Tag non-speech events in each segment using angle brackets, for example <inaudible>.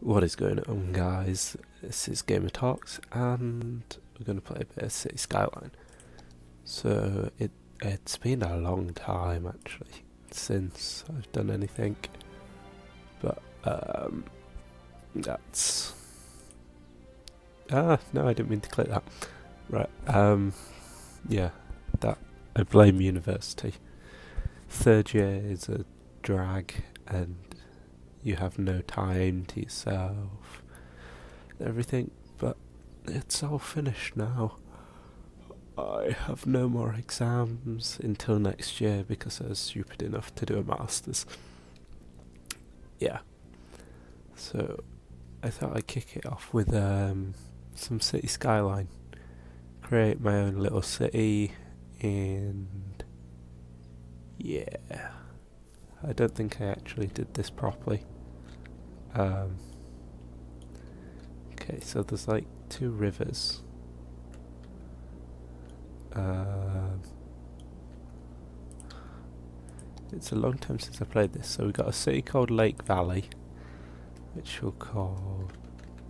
What is going on guys? This is Gamer Talks and we're going to play a bit of City Skyline. So it, it's been a long time actually since I've done anything but um, that's... Ah, no I didn't mean to click that. Right, um, yeah, that I blame university. Third year is a drag and you have no time to yourself everything but it's all finished now. I have no more exams until next year because I was stupid enough to do a master's. Yeah. So I thought I'd kick it off with um, some city skyline. Create my own little city and yeah I don't think I actually did this properly. Um, okay, so there's like two rivers. Uh, it's a long time since I played this, so we've got a city called Lake Valley, which we'll call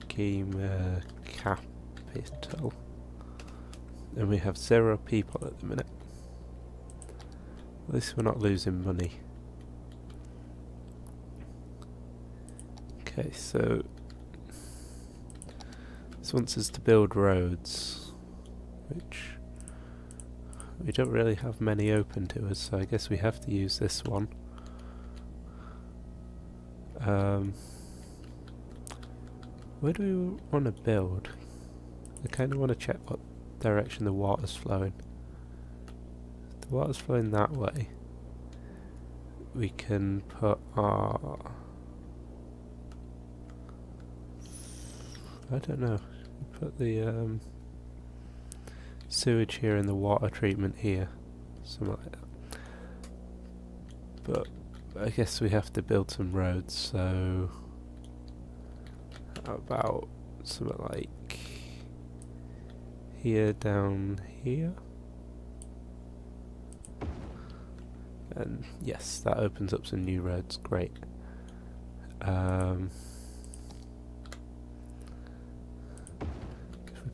Gamer Capital. And we have zero people at the minute. At least we're not losing money. Okay, so this wants us to build roads, which we don't really have many open to us, so I guess we have to use this one. Um, where do we want to build? I kind of want to check what direction the water's flowing. If the water's flowing that way, we can put our I don't know. Put the um, sewage here and the water treatment here. Something like that. But I guess we have to build some roads, so about something like here down here. And yes, that opens up some new roads, great. Um,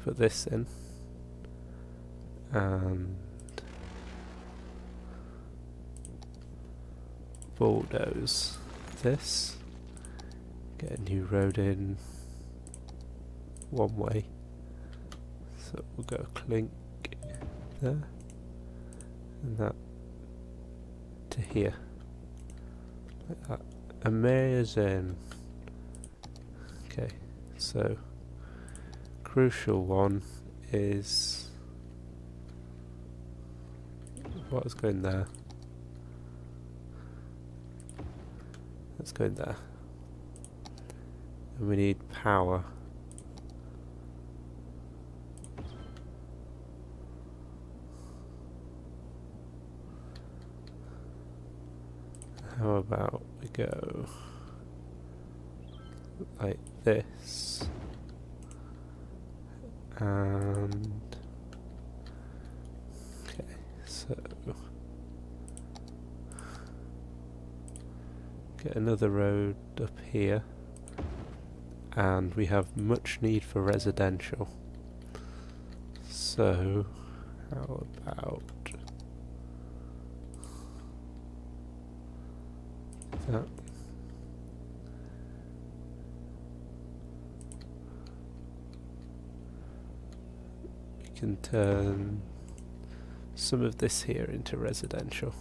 put this in. And bulldoze this. Get a new road in one way. So we'll go clink there. And that to here. Like that. Amazing. Okay so crucial one is what is going there. Let's go in there. And we need power. How about we go like this? And okay so get another road up here. And we have much need for residential. So how about that can turn some of this here into residential.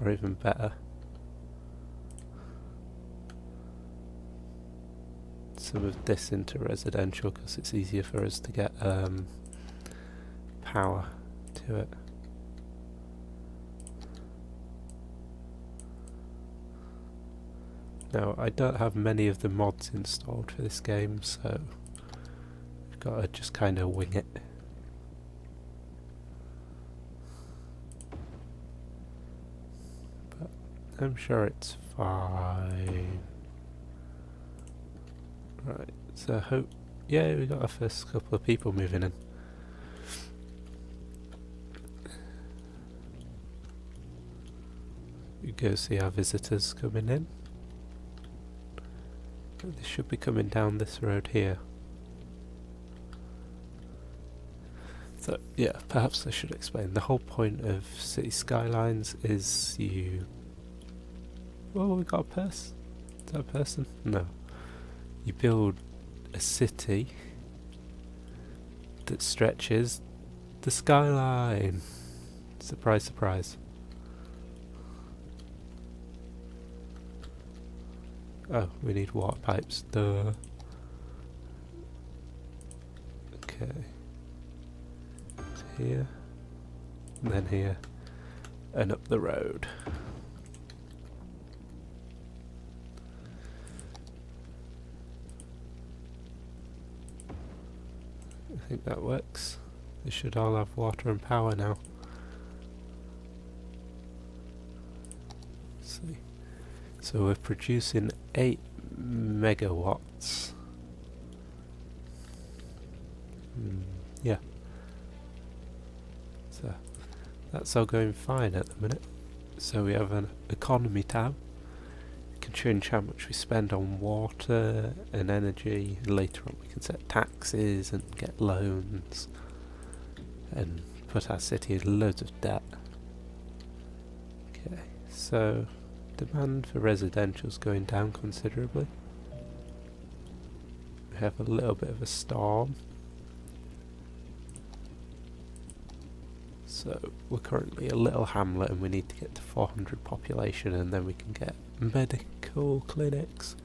Or even better. Some of this into residential because it's easier for us to get um, power to it. Now, I don't have many of the mods installed for this game, so Gotta just kind of wing it. But I'm sure it's fine. Right, so hope... Yeah, we got our first couple of people moving in. We go see our visitors coming in. This should be coming down this road here. So, yeah, perhaps I should explain. The whole point of City Skylines is you... Well, we got a person. Is that a person? No. You build a city that stretches the skyline. Surprise, surprise. Oh, we need water pipes. Duh. Okay. Here. And then here. And up the road. I think that works. They should all have water and power now. Let's see. So we're producing 8 megawatts. Mm, yeah. So that's all going fine at the minute. So we have an economy tab. We can change how much we spend on water and energy. Later on we can set taxes and get loans and put our city in loads of debt. Okay, so demand for residential is going down considerably. We have a little bit of a storm. So we're currently a little hamlet and we need to get to 400 population and then we can get medical clinics,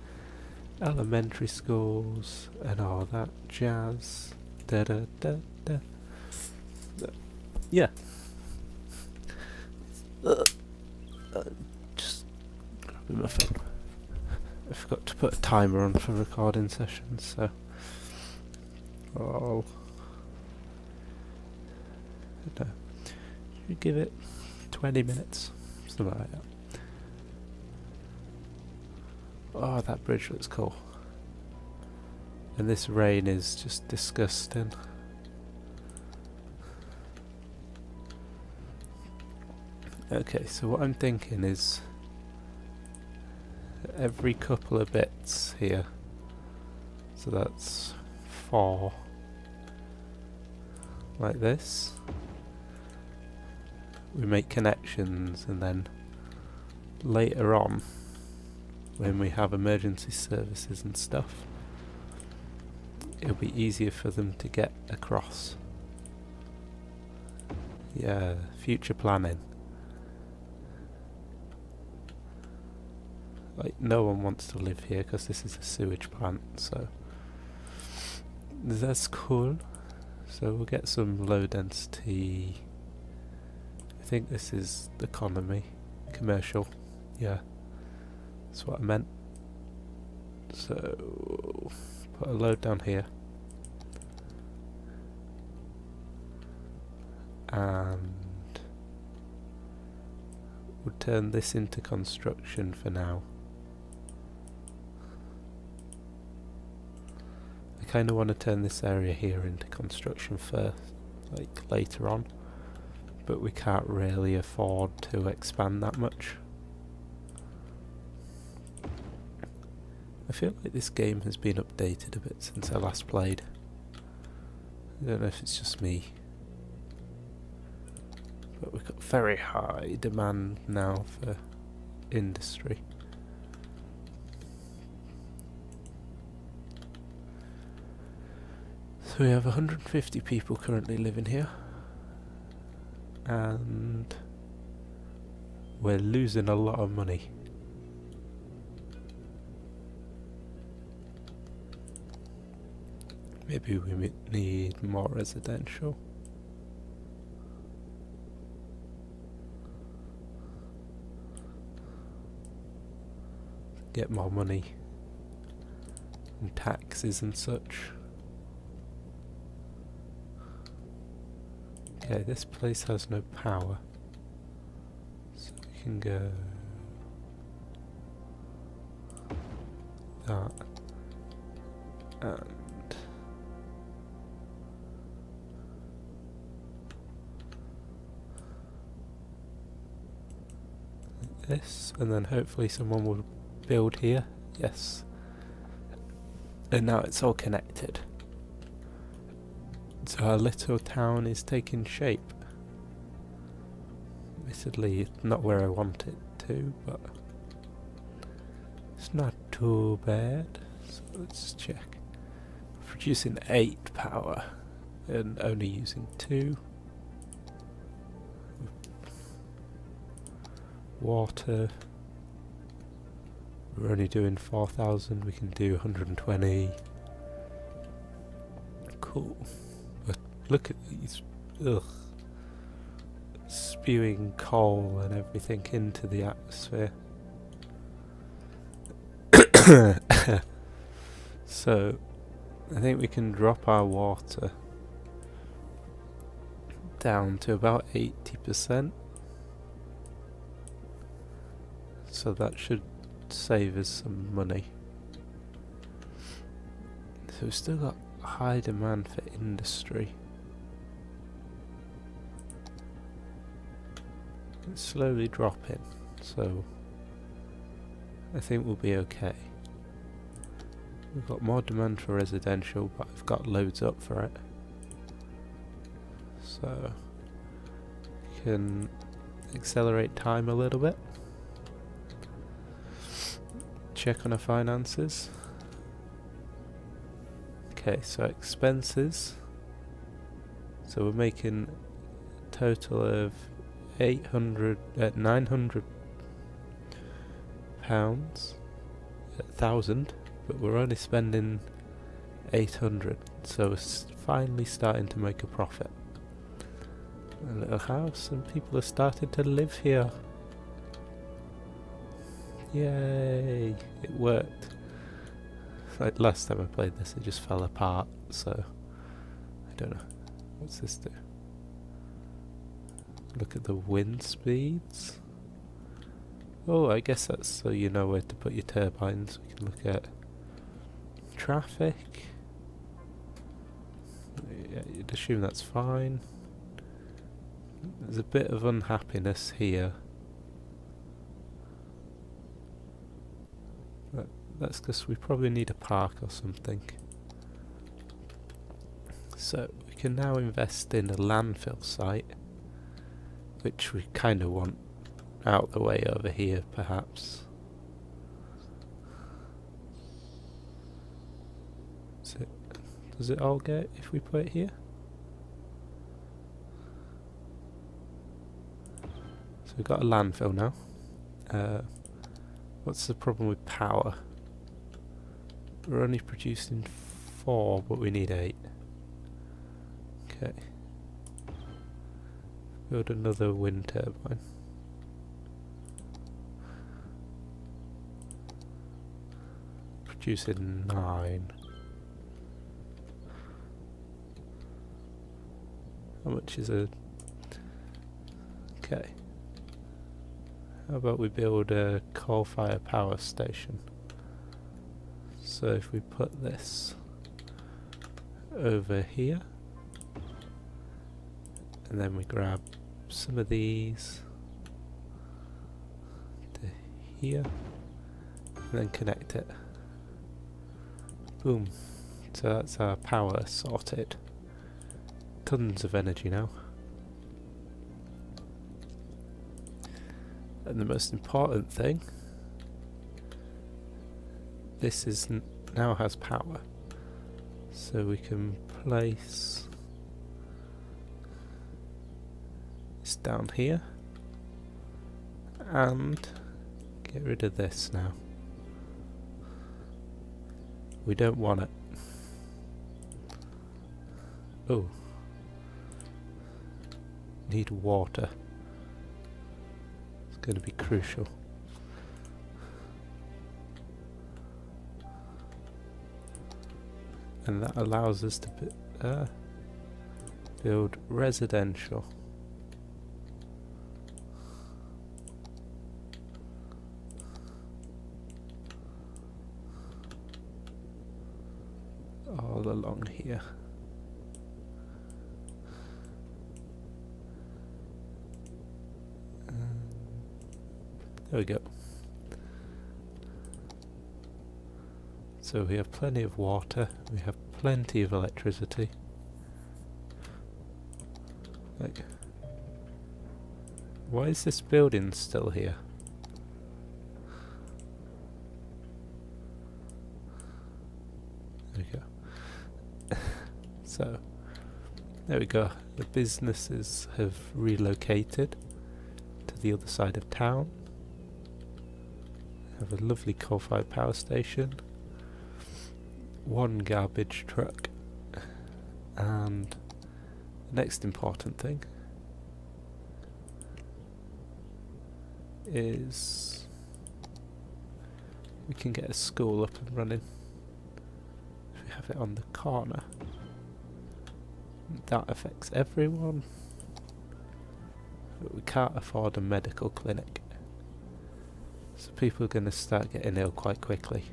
elementary schools and all that jazz. Da da da da. Yeah. Uh, just grabbing my phone. I forgot to put a timer on for recording sessions, so I'll no. You give it 20 minutes, something like that. Oh, that bridge looks cool. And this rain is just disgusting. Okay, so what I'm thinking is every couple of bits here, so that's four, like this, we make connections and then later on, when we have emergency services and stuff, it'll be easier for them to get across. Yeah, future planning. Like, no one wants to live here because this is a sewage plant, so... That's cool. So we'll get some low density... I think this is the economy. Commercial. Yeah. That's what I meant. So... Put a load down here. And... We'll turn this into construction for now. I kind of want to turn this area here into construction first, like later on, but we can't really afford to expand that much. I feel like this game has been updated a bit since I last played. I don't know if it's just me. But we've got very high demand now for industry. So we have 150 people currently living here. And we're losing a lot of money. Maybe we need more residential. Get more money and taxes and such. Okay, this place has no power. So we can go... That. And... This, and then hopefully someone will build here. Yes. And now it's all connected. So our little town is taking shape. Admittedly, it's not where I want it to, but it's not too bad. So let's check. Producing 8 power and only using 2. Water. We're only doing 4,000, we can do 120. Cool. Look at these. Ugh. Spewing coal and everything into the atmosphere. <coughs> so, I think we can drop our water down to about 80%. So that should save us some money. So we've still got high demand for industry. It's slowly dropping, so I think we'll be okay. We've got more demand for residential, but I've got loads up for it. So, can accelerate time a little bit. Check on our finances. Okay, so expenses. So we're making a total of 800, uh, 900 pounds, a thousand but we're only spending 800 so it's finally starting to make a profit. A little house and people are starting to live here. Yay it worked. Like last time I played this it just fell apart so I don't know. What's this do look at the wind speeds oh I guess that's so you know where to put your turbines we can look at traffic. Yeah, you'd assume that's fine. There's a bit of unhappiness here. That's because we probably need a park or something. So we can now invest in a landfill site, which we kind of want out the way over here perhaps. Does it all get if we put it here? So we've got a landfill now. Uh, what's the problem with power? We're only producing four, but we need eight. Okay. Build another wind turbine. Producing nine. How much is a... Okay. How about we build a coal fire power station? So if we put this over here, and then we grab some of these to here, and then connect it. Boom. So that's our power sorted tons of energy now. And the most important thing, this is now has power. So we can place down here and get rid of this now. We don't want it. Oh need water. It's going to be crucial. And that allows us to uh, build residential. All along here. Um, there we go. So we have plenty of water, we have plenty of electricity. Like, why is this building still here? There we go. So, there we go. The businesses have relocated to the other side of town. Have a lovely coal-fired power station. One garbage truck. And the next important thing is we can get a school up and running if we have it on the corner that affects everyone but we can't afford a medical clinic so people are going to start getting ill quite quickly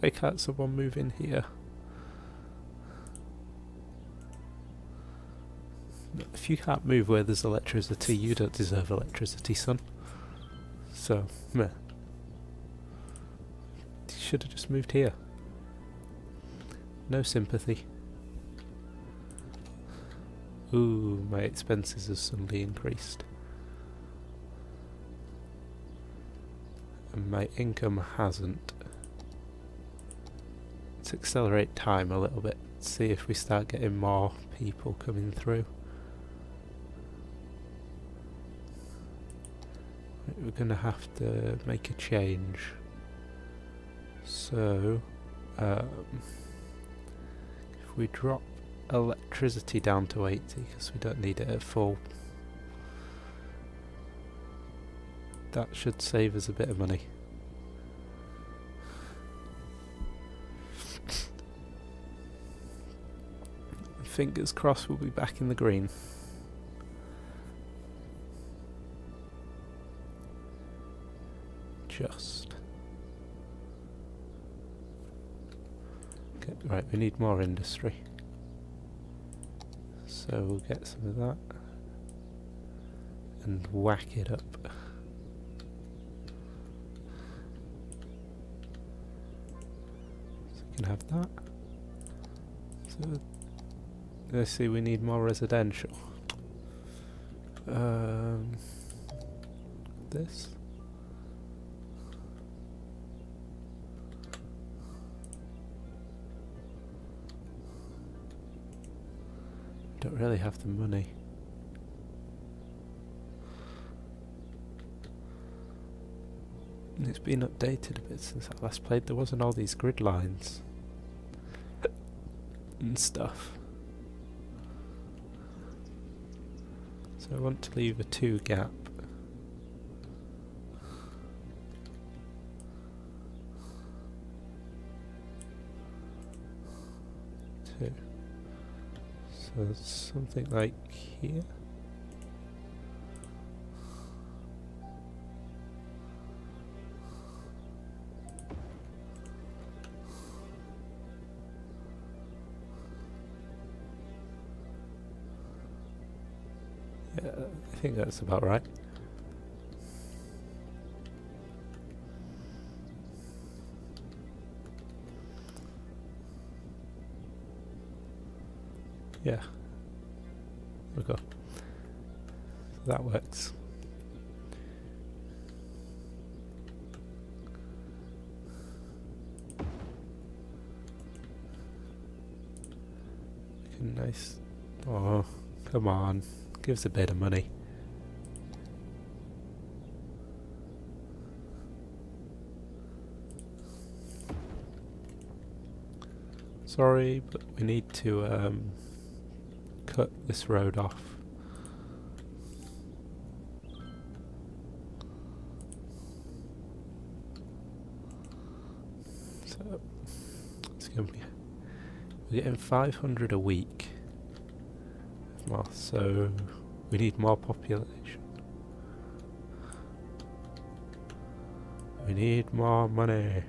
why can't someone move in here if you can't move where there's electricity, you don't deserve electricity, son. So, meh. Should have just moved here. No sympathy. Ooh, my expenses have suddenly increased. And my income hasn't. Let's accelerate time a little bit, see if we start getting more people coming through. we're going to have to make a change. So, um, if we drop electricity down to 80, because we don't need it at full, that should save us a bit of money. Fingers crossed we'll be back in the green. Right, we need more industry. So we'll get some of that and whack it up. So we can have that. So let's see, we need more residential. Um, this. Really have the money. It's been updated a bit since I last played. There wasn't all these grid lines and stuff. So I want to leave a 2 gap. So something like here. Yeah, I think that's about right. Yeah. We go. That works. Nice. Oh, come on. Give us a bit of money. Sorry, but we need to um, cut this road off. So it's to be we're getting 500 a week so we need more population. We need more money.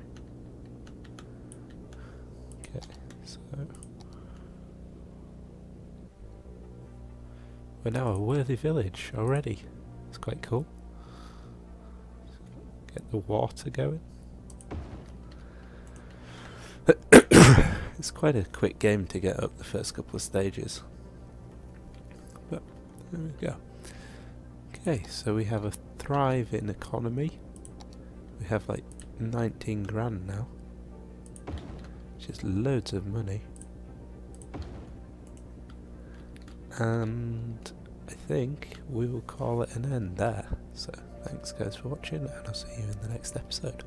We're now a worthy village already. It's quite cool. Get the water going. <coughs> it's quite a quick game to get up the first couple of stages. But there we go. Okay, so we have a thriving economy. We have like 19 grand now. Which is loads of money. And I think we will call it an end there. So thanks guys for watching and I'll see you in the next episode.